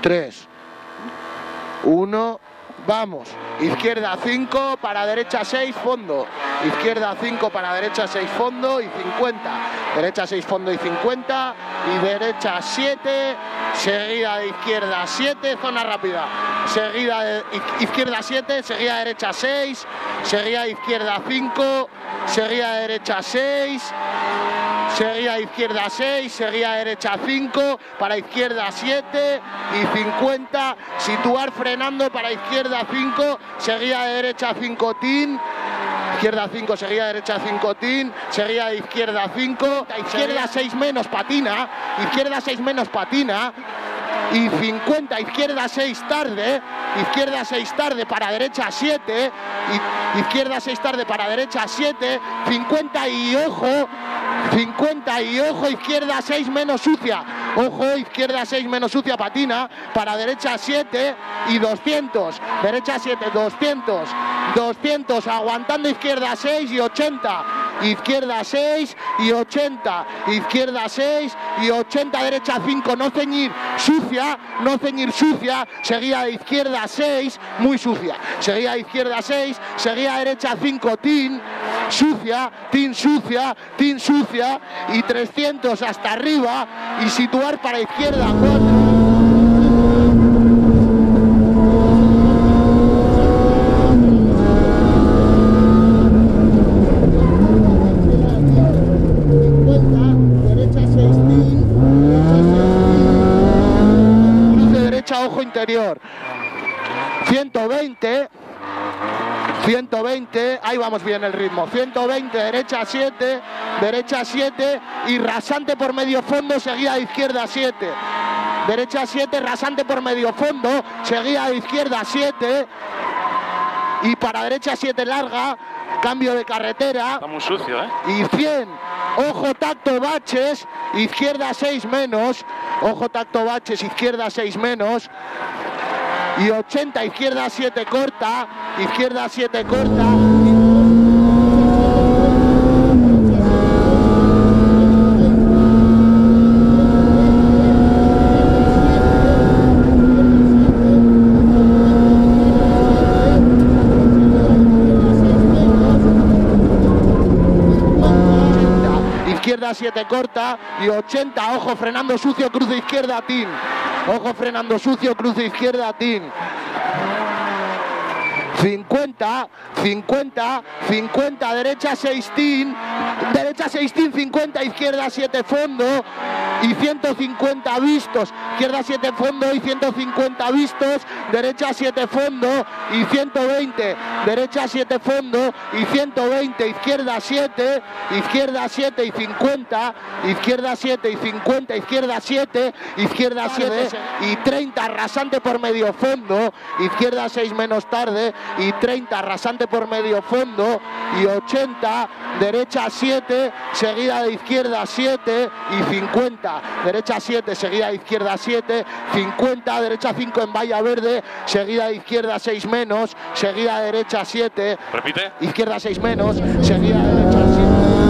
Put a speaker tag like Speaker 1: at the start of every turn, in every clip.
Speaker 1: 3, 1, vamos. Izquierda 5, para derecha 6, fondo. Izquierda 5, para derecha 6, fondo y 50. Derecha 6, fondo y 50. Y derecha 7, seguida de izquierda 7, zona rápida. Seguida de izquierda 7, seguida derecha 6, seguida izquierda 5, seguida derecha 6 seguía izquierda 6, seguía derecha 5, para izquierda 7 y 50, situar frenando para izquierda 5, seguía derecha 5 tin, izquierda 5, seguía derecha 5 tin, seguía izquierda 5, izquierda 6 menos patina, izquierda 6 menos patina, y 50, izquierda 6 tarde, izquierda 6 tarde para derecha 7, izquierda 6 tarde para derecha 7, 50 y ojo, 50 y ojo, izquierda 6 menos sucia, ojo, izquierda 6 menos sucia patina, para derecha 7 y 200, derecha 7, 200, 200, aguantando izquierda 6 y 80, izquierda 6 y 80, izquierda 6 y 80, derecha 5, no ceñir, sucia, no ceñir sucia, seguía de izquierda 6, muy sucia, seguía de izquierda 6, seguía derecha 5, tin, sucia, tin sucia, tin sucia. Y 300 hasta arriba y situar para izquierda 4. Ojo interior. 120. 120, ahí vamos bien el ritmo. 120, derecha 7, derecha 7 y rasante por medio fondo, seguía a izquierda 7. Derecha 7, rasante por medio fondo, seguía a izquierda 7 y para derecha 7 larga, cambio de carretera.
Speaker 2: Está muy sucio, ¿eh?
Speaker 1: Y 100, ojo tacto baches, izquierda 6 menos, ojo tacto baches, izquierda 6 menos. Y 80, izquierda 7 corta, izquierda 7 corta. izquierda 7 corta y 80, ojo frenando sucio, cruce izquierda, Tin. Ojo frenando sucio, cruce izquierda, Tin. 50, 50, 50, derecha 6 tin, derecha 6 tin, 50, izquierda 7 fondo y 150 vistos, izquierda 7 fondo y 150 vistos, derecha 7 fondo y 120, derecha 7 fondo y 120, izquierda 7, izquierda 7 y 50, izquierda 7 y 50, izquierda 7, izquierda 7 y 30, rasante por medio fondo, izquierda 6 menos tarde y 30 rasante por medio fondo. Y 80 derecha 7 seguida de izquierda 7 y 50 derecha 7 seguida de izquierda 7 50 derecha 5 en valla verde. Seguida de izquierda 6 menos. Seguida derecha 7
Speaker 2: repite.
Speaker 1: Izquierda 6 menos. Seguida derecha 7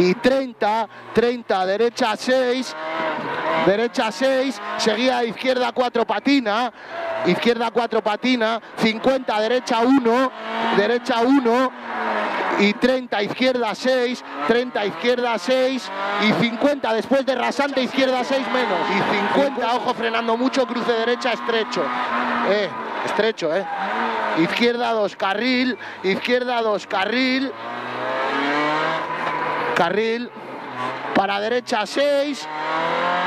Speaker 1: y 30, 30, derecha 6, derecha 6, seguida a izquierda 4 patina, izquierda 4 patina, 50, derecha 1, derecha 1 y 30, izquierda 6, 30, izquierda 6 y 50 después de rasante, izquierda 6 menos. Y 50, ojo frenando mucho, cruce derecha estrecho, eh, estrecho, eh. Izquierda 2, carril, izquierda 2, carril, carril, para derecha 6,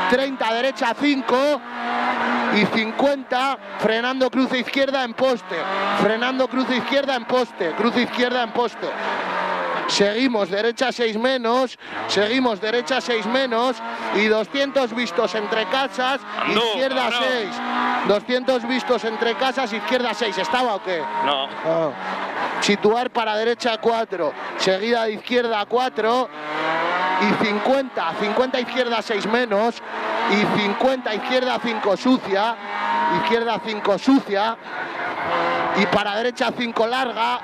Speaker 1: 30 derecha 5 y 50 frenando cruce izquierda en poste, frenando cruce izquierda en poste, cruce izquierda en poste. Seguimos derecha 6 menos, seguimos derecha 6 menos y 200 vistos entre casas,
Speaker 2: Ando,
Speaker 1: izquierda
Speaker 2: ando.
Speaker 1: 6. 200 vistos entre casas, izquierda 6. ¿Estaba o qué?
Speaker 2: No.
Speaker 1: Ah. situar para derecha 4, seguida de izquierda 4 y 50, 50 izquierda 6 menos. Y 50 izquierda 5 sucia, izquierda 5 sucia. Y para derecha 5 larga.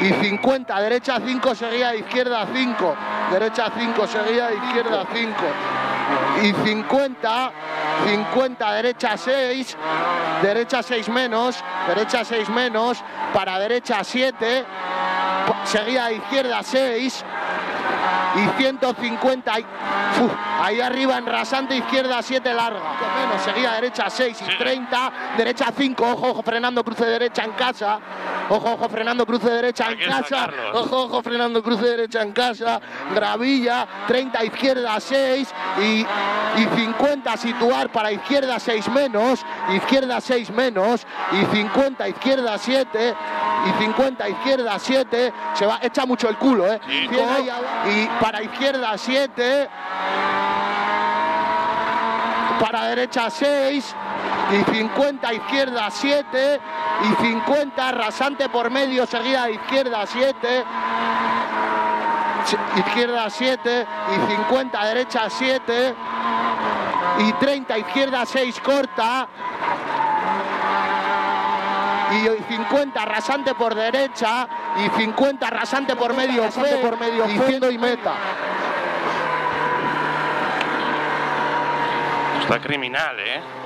Speaker 1: Y 50, derecha 5 seguida de izquierda 5, derecha 5 seguida de izquierda 5 y 50, 50 derecha 6, derecha 6 menos, derecha 6 menos, para derecha 7, seguida de izquierda 6 y 150 ahí arriba en rasante izquierda 7 larga. Menos seguida derecha 6 y 30 derecha 5 ojo ojo frenando cruce derecha en casa. Ojo ojo frenando cruce derecha en casa. ojo ojo frenando cruce derecha en casa. Gravilla 30 izquierda 6 y, y 50 situar para izquierda 6 menos. Izquierda 6 menos. Y 50 izquierda 7 y 50 izquierda 7 se va echa mucho el culo eh. Y para izquierda 7 para derecha 6 y 50 izquierda 7 y 50 rasante por medio seguida de izquierda 7 izquierda 7 y 50 derecha 7 y 30 izquierda 6 corta y 50 rasante por derecha y 50 rasante por medio rasante por medio y fondo y meta.
Speaker 2: Está criminal eh